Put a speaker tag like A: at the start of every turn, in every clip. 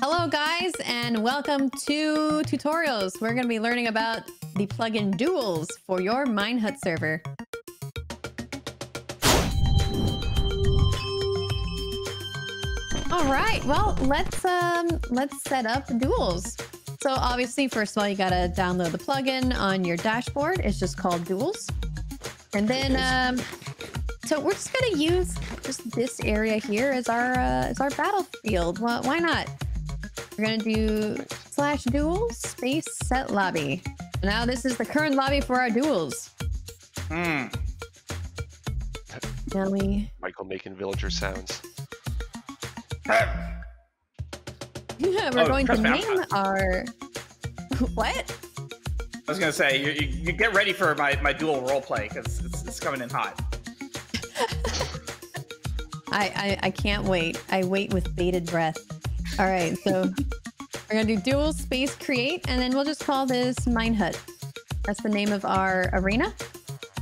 A: Hello guys and welcome to tutorials. We're going to be learning about the plugin Duels for your Minehut server. All right, well, let's um let's set up Duels. So obviously, first of all, you got to download the plugin on your dashboard. It's just called Duels. And then um so we're just going to use just this area here as our uh, as our battlefield. Well, why not? We're gonna do slash duels space set lobby. Now this is the current lobby for our duels.
B: Hmm.
A: Now we
C: Michael making villager sounds.
A: yeah, we're
B: Oh,
A: going to
B: trust me,
A: name our what?
B: I was gonna say you, you, you get ready for my, my duel role play because it's, it's coming in hot.
A: I, I I can't wait. I wait with bated breath. All right, so we're gonna do duel space create, and then we'll just call this Minehut. That's the name of our arena.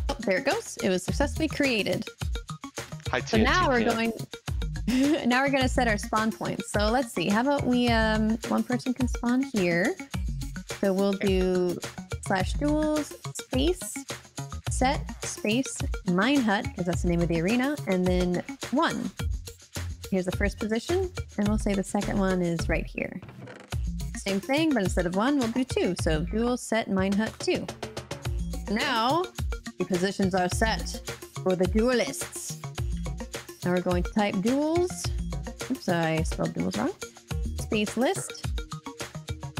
A: Oh, there it goes. It was successfully created.
C: Hi,
A: So now we're going. now we're gonna set our spawn points. So let's see. How about we um one person can spawn here. So we'll do slash duels space set space Minehut because that's the name of the arena, and then one. Here's the first position, and we'll say the second one is right here. Same thing, but instead of one, we'll do two. So duel set Minehut two. Now the positions are set for the duelists. Now we're going to type duels. Oops, I spelled duels wrong. Space list.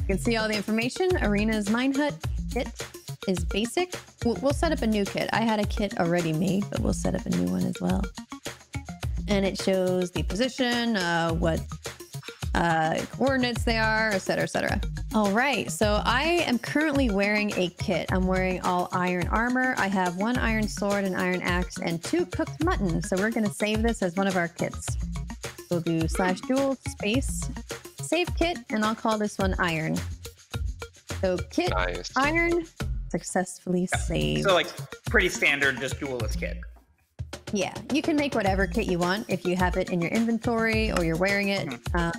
A: You can see all the information. Arena is Minehut. Kit is basic. We'll set up a new kit. I had a kit already made, but we'll set up a new one as well. And it shows the position, uh, what uh, coordinates they are, etc., etc. All right, so I am currently wearing a kit. I'm wearing all iron armor. I have one iron sword, an iron axe, and two cooked mutton. So we're gonna save this as one of our kits. We'll do slash duel space save kit, and I'll call this one iron. So kit
C: Nice.
A: iron successfully saved.
B: So like pretty standard, just duelist kit.
A: Yeah, you can make whatever kit you want if you have it in your inventory or you're wearing it. Um,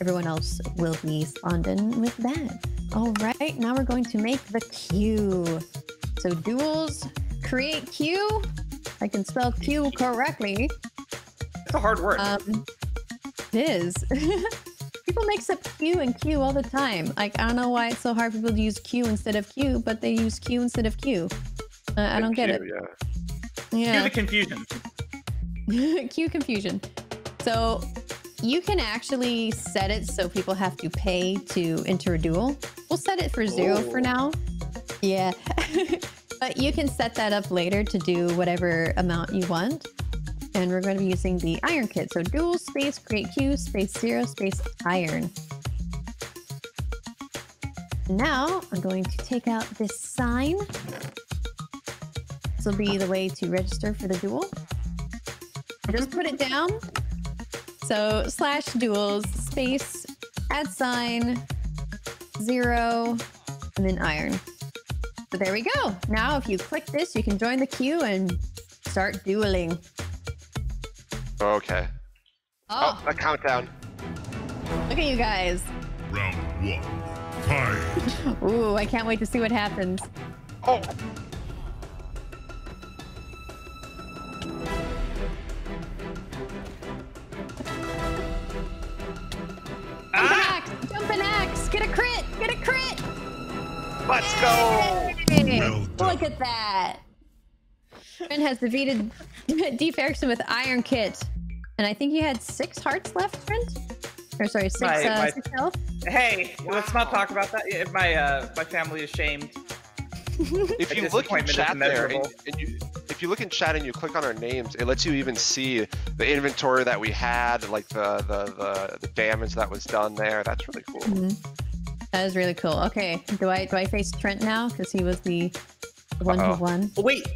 A: everyone else will be spawned in with that. All right, now we're going to make the queue. So duels, create queue. I can spell queue correctly.
B: It's a hard word.
A: Um, it is. people mix up Q and Q all the time. Like I don't know why it's so hard for people to use Q instead of Q, but they use Q instead of Q. Uh, I don't get it.
C: Yeah.
B: Cue
A: Yeah.
B: the confusion.
A: queue confusion. So you can actually set it so people have to pay to enter a duel. We'll set it for zero for
B: Oh.
A: now. Yeah. but you can set that up later to do whatever amount you want. And we're going to be using the iron kit. So duel space create Q space zero space iron. Now I'm going to take out this sign. This will be the way to register for the duel. Just put it down. So slash duels space add sign zero and then iron. So there we go. Now if you click this, you can join the queue and start dueling.
C: Okay.
A: Oh,
C: Oh, a countdown.
A: look at you guys.
D: Round one. Fight.
A: Ooh, I can't wait to see what happens.
C: Oh, let's go.
D: Well
A: look at that. Trent has defeated Deep Erickson with Iron Kit. And I think you had six hearts left, Trent? Or sorry, six,
B: My-
A: uh,
B: my-
A: six health?
B: Hey, let's not talk about that. If my uh, my family is shamed.
C: If you look in chat there, and,
B: immeasurable.
C: and you, if you look in chat and you click on our names, it lets you even see the inventory that we had, like the the the, the damage that was done there. That's really cool.
A: Mhm. That is really cool. Okay, do I do I face Trent now? Because he was the one
C: Uh-oh.
A: who won.
B: Oh, wait.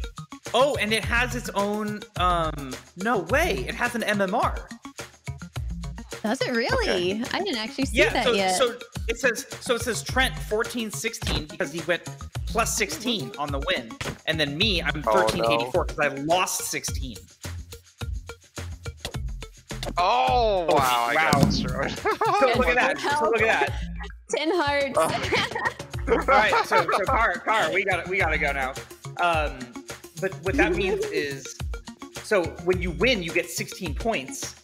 B: Oh, and it has its own. Um, no way. It has an MMR.
A: Does it really? I didn't actually see
B: yeah.
A: that
B: so,
A: yet.
B: so it says so it says Trent 14 16 because he went plus 16 on the win, and then me I'm
C: Oh,
B: 13 84 because I lost 16.
C: Oh
B: Oh,
C: wow! I
B: wow.
C: got destroyed.
B: So look at that. So look at that.
A: Ten hearts.
C: Oh.
B: All right, so so car car, we got to we got to go now. Um, but what that means is, so when you win, you get 16 points.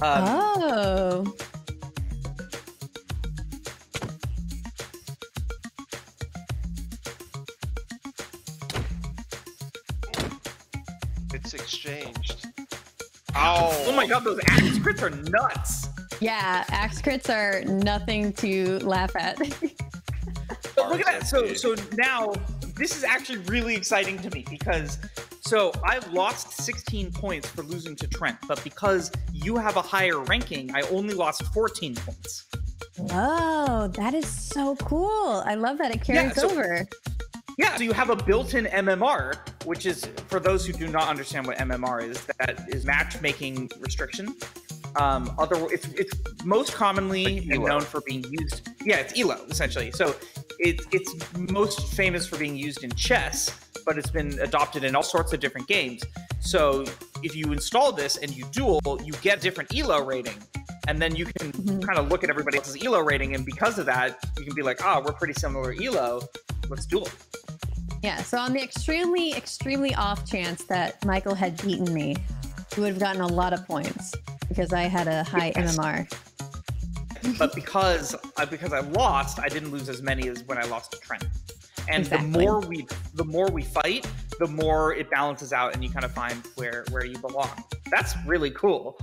B: Um,
A: oh.
C: It's exchanged. Oh.
B: Oh my god, those axe crits are nuts.
A: Yeah, axe crits are nothing to laugh at.
B: But look at that. So so now this is actually really exciting to me because so I lost 16 points for losing to Trent, but because you have a higher ranking, I only lost 14 points.
A: Whoa, that is so cool. I love that it carries
B: so-
A: over.
B: Yeah, so you have a built-in MMR, which is for those who do not understand what MMR is, that is matchmaking restriction. Um, other, it's it's most commonly
C: Like
B: known for being used. Yeah, it's Elo essentially. So it's it's most famous for being used in chess, but it's been adopted in all sorts of different games. So if you install this and you duel, you get different Elo rating. And then you can
A: Mhm.
B: kind of look at everybody else's Elo rating, and because of that, you can be like, "Ah, we're pretty similar Elo. Let's duel."
A: Yeah, so on the extremely, extremely off chance that Michael had beaten me, he would have gotten a lot of points because I had a high
B: Yes.
A: MMR.
B: but because I, because I lost, I didn't lose as many as when I lost to Trent. And
A: Exactly.
B: the more we the more we fight, the more it balances out, and you kind of find where where you belong. That's really cool.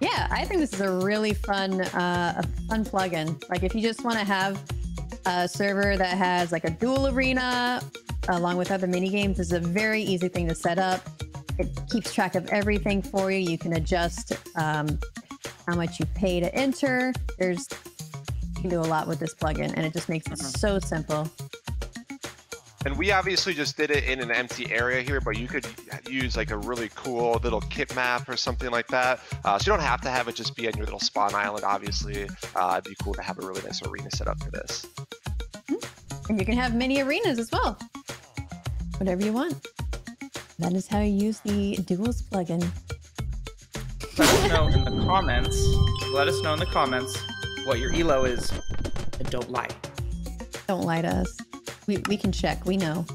A: Yeah, I think this is a really fun, uh, a fun plugin. Like if you just want to have a server that has like a duel arena along with other mini games, this is a very easy thing to set up. It keeps track of everything for you. You can adjust um, how much you pay to enter. There's you can do a lot with this plugin, and it just makes it
B: Mhm.
A: so simple.
C: And we obviously just did it in an empty area here, but you could use like a really cool little kit map or something like that. Uh, so you don't have to have it just be on your little spawn island. Obviously, uh, it'd be cool to have a really nice arena set up for this.
A: And you can have mini arenas as well. Whatever you want. That is how you use the Duels plugin.
B: Let us know in the comments. Let us know in the comments what your elo is, and don't lie.
A: Don't lie to us. We, we can check. We know.